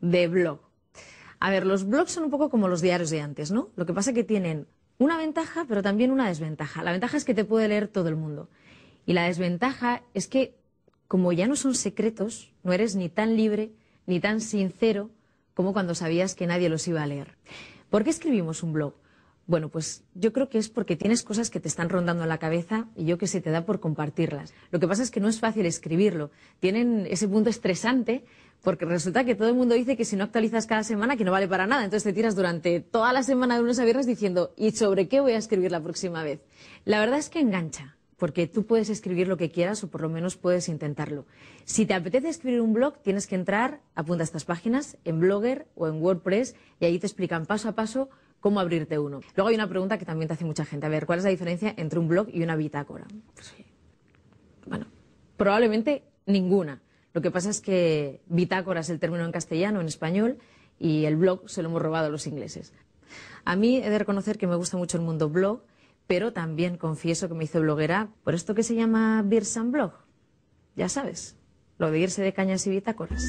de blog. A ver, los blogs son un poco como los diarios de antes, ¿no? Lo que pasa es que tienen una ventaja, pero también una desventaja. La ventaja es que te puede leer todo el mundo. Y la desventaja es que, como ya no son secretos, no eres ni tan libre ni tan sincero como cuando sabías que nadie los iba a leer. ¿Por qué escribimos un blog? Bueno, pues yo creo que es porque tienes cosas que te están rondando en la cabeza y yo que se te da por compartirlas. Lo que pasa es que no es fácil escribirlo. Tienen ese punto estresante porque resulta que todo el mundo dice que si no actualizas cada semana que no vale para nada. Entonces te tiras durante toda la semana de lunes a viernes diciendo ¿y sobre qué voy a escribir la próxima vez? La verdad es que engancha porque tú puedes escribir lo que quieras o por lo menos puedes intentarlo. Si te apetece escribir un blog, tienes que entrar, apunta a estas páginas, en Blogger o en WordPress y ahí te explican paso a paso cómo abrirte uno. Luego hay una pregunta que también te hace mucha gente. A ver, ¿cuál es la diferencia entre un blog y una bitácora? Pues, bueno, probablemente ninguna. Lo que pasa es que bitácora es el término en castellano, en español, y el blog se lo hemos robado a los ingleses. A mí he de reconocer que me gusta mucho el mundo blog, pero también confieso que me hice bloguera por esto que se llama Beers Blog. Ya sabes, lo de irse de cañas y bitácoras.